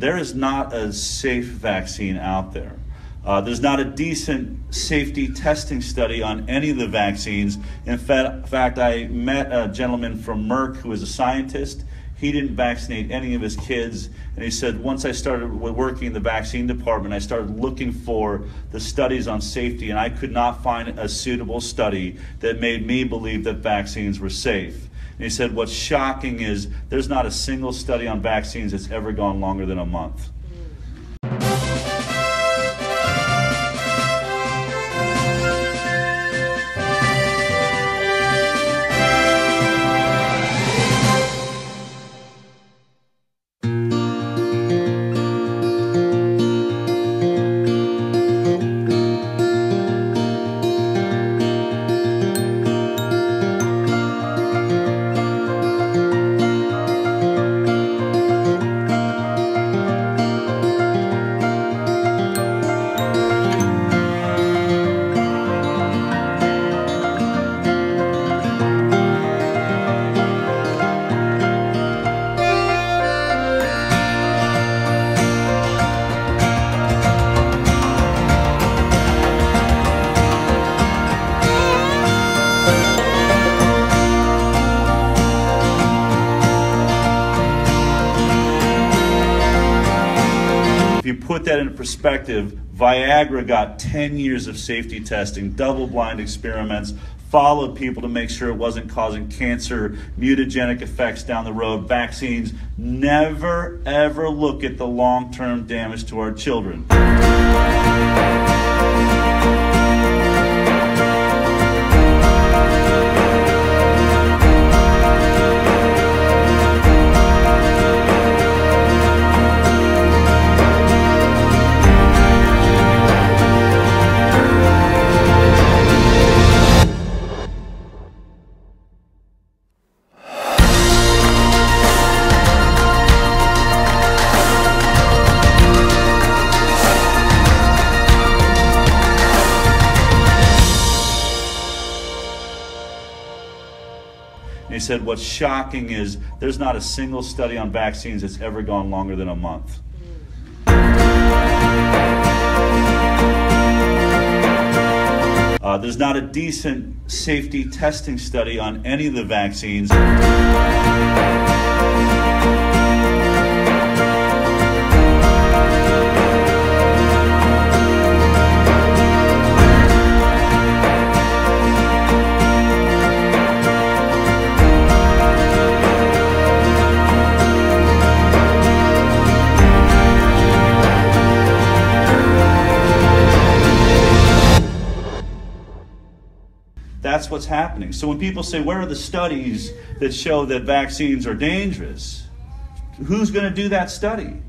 there is not a safe vaccine out there. Uh, there's not a decent safety testing study on any of the vaccines. In fact, I met a gentleman from Merck who is a scientist. He didn't vaccinate any of his kids. And he said, once I started working in the vaccine department, I started looking for the studies on safety, and I could not find a suitable study that made me believe that vaccines were safe. And he said, what's shocking is there's not a single study on vaccines that's ever gone longer than a month. Put that into perspective, Viagra got 10 years of safety testing, double blind experiments, followed people to make sure it wasn't causing cancer, mutagenic effects down the road. Vaccines never, ever look at the long term damage to our children. He said, What's shocking is there's not a single study on vaccines that's ever gone longer than a month. Uh, there's not a decent safety testing study on any of the vaccines. That's what's happening. So when people say, Where are the studies that show that vaccines are dangerous? Who's going to do that study?